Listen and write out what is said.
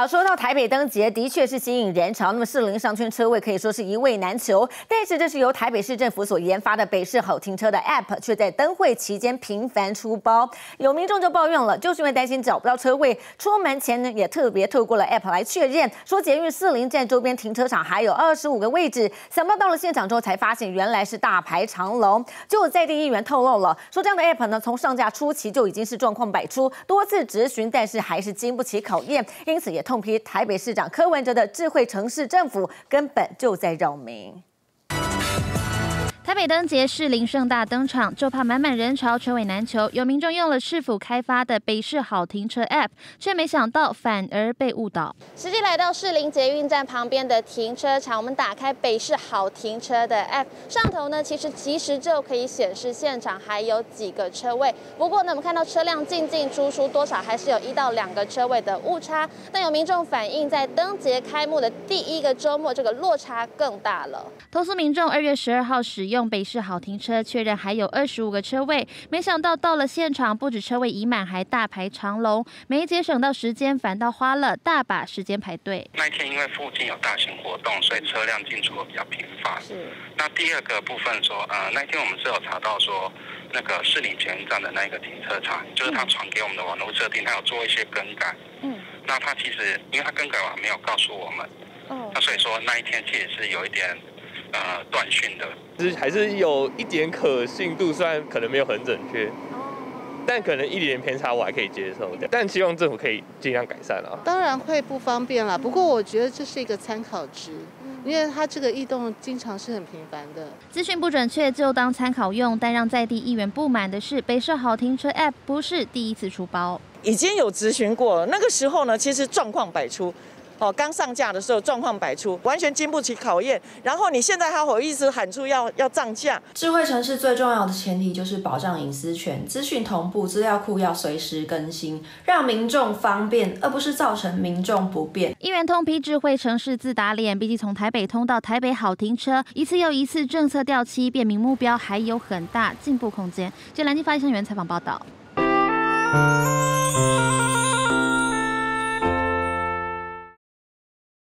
好，说到台北灯节，的确是吸引人潮。那么四零商圈车位可以说是一位难求。但是这是由台北市政府所研发的北市好停车的 App，却在灯会期间频繁出包。有民众就抱怨了，就是因为担心找不到车位，出门前呢也特别透过了 App 来确认，说捷运四零站周边停车场还有二十五个位置。想不到到了现场之后才发现，原来是大排长龙。就有在地议员透露了，说这样的 App 呢，从上架初期就已经是状况百出，多次质询，但是还是经不起考验，因此也。痛批台北市长柯文哲的智慧城市政府根本就在扰民。台北灯节是林盛大登场，就怕满满人潮，车位难求。有民众用了市府开发的北市好停车 App，却没想到反而被误导。实际来到士林捷运站旁边的停车场，我们打开北市好停车的 App，上头呢其实其实就可以显示现场还有几个车位。不过呢，我们看到车辆进进出出，多少还是有一到两个车位的误差。但有民众反映，在灯节开幕的第一个周末，这个落差更大了。投诉民众二月十二号使用。北市好停车确认还有二十五个车位，没想到到了现场，不止车位已满，还大排长龙，没节省到时间，反倒花了大把时间排队。那一天因为附近有大型活动，所以车辆进出比较频繁。是。那第二个部分说，呃，那天我们是有查到说，那个市里前站的那个停车场，就是他传给我们的网络设定，他有做一些更改。嗯。那他其实，因为他更改完没有告诉我们。哦。那所以说那一天其实是有一点。呃，断讯的，就是还是有一点可信度，虽然可能没有很准确，但可能一点偏差我还可以接受。但希望政府可以尽量改善啊。当然会不方便啦，不过我觉得这是一个参考值，因为它这个异动经常是很频繁的。资讯不准确就当参考用，但让在地议员不满的是，北社好停车 App 不是第一次出包，已经有咨询过了，那个时候呢，其实状况百出。哦，刚上架的时候状况百出，完全经不起考验。然后你现在还好意思喊出要要涨价？智慧城市最重要的前提就是保障隐私权，资讯同步，资料库要随时更新，让民众方便，而不是造成民众不便。一元通批智慧城市自打脸，毕竟从台北通到台北好停车，一次又一次政策掉漆，便民目标还有很大进步空间。就南京发言人采访报道。